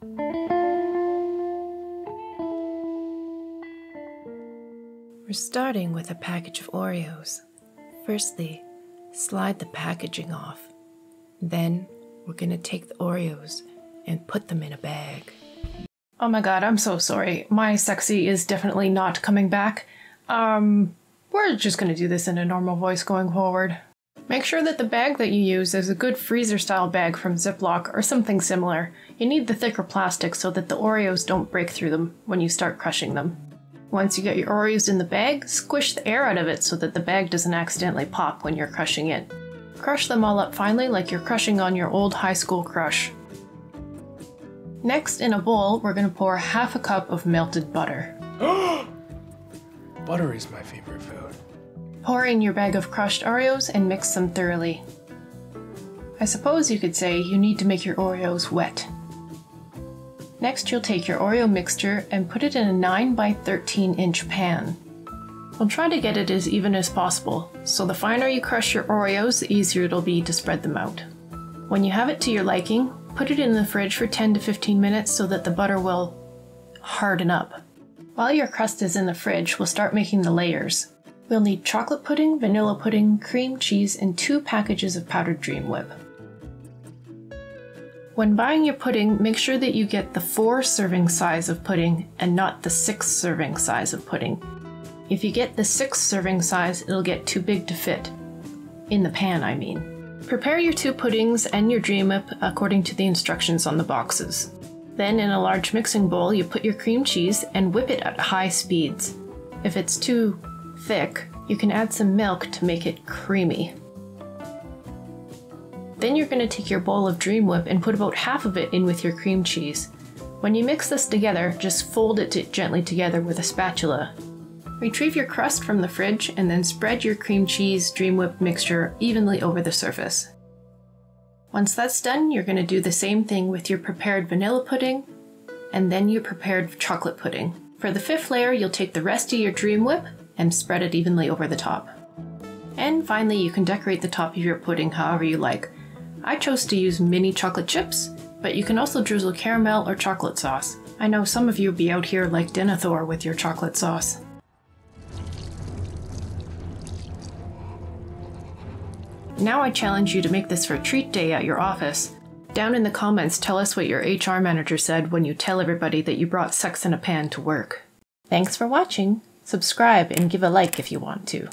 We're starting with a package of Oreos. Firstly, slide the packaging off. Then, we're to take the Oreos and put them in a bag. Oh my god, I'm so sorry. My sexy is definitely not coming back. Um, we're just gonna do this in a normal voice going forward. Make sure that the bag that you use is a good freezer style bag from Ziploc or something similar. You need the thicker plastic so that the Oreos don't break through them when you start crushing them. Once you get your Oreos in the bag, squish the air out of it so that the bag doesn't accidentally pop when you're crushing it. Crush them all up finely like you're crushing on your old high school crush. Next, in a bowl, we're going to pour half a cup of melted butter. Butter is my favorite food. Pour in your bag of crushed Oreos and mix them thoroughly. I suppose you could say you need to make your Oreos wet. Next, you'll take your Oreo mixture and put it in a 9 by 13 inch pan. We'll try to get it as even as possible, so the finer you crush your Oreos, the easier it'll be to spread them out. When you have it to your liking, put it in the fridge for 10 to 15 minutes so that the butter will harden up. While your crust is in the fridge, we'll start making the layers. We'll need chocolate pudding, vanilla pudding, cream cheese, and two packages of powdered Dream Whip. When buying your pudding, make sure that you get the 4 serving size of pudding and not the 6 serving size of pudding. If you get the 6 serving size, it'll get too big to fit. In the pan, I mean. Prepare your two puddings and your Dream Whip according to the instructions on the boxes. Then, in a large mixing bowl, you put your cream cheese and whip it at high speeds. If it's too thick, you can add some milk to make it creamy. Then you're going to take your bowl of Dream Whip and put about half of it in with your cream cheese. When you mix this together, just fold it gently together with a spatula. Retrieve your crust from the fridge and then spread your cream cheese Dream Whip mixture evenly over the surface. Once that's done, you're going to do the same thing with your prepared vanilla pudding and then your prepared chocolate pudding. For the fifth layer, you'll take the rest of your Dream Whip and spread it evenly over the top. And finally, you can decorate the top of your pudding however you like. I chose to use mini chocolate chips, but you can also drizzle caramel or chocolate sauce. I know some of you be out here like Denethor with your chocolate sauce. Now I challenge you to make this for treat day at your office. Down in the comments, tell us what your HR manager said when you tell everybody that you brought sex in a pan to work. Thanks for watching. Subscribe and give a like if you want to.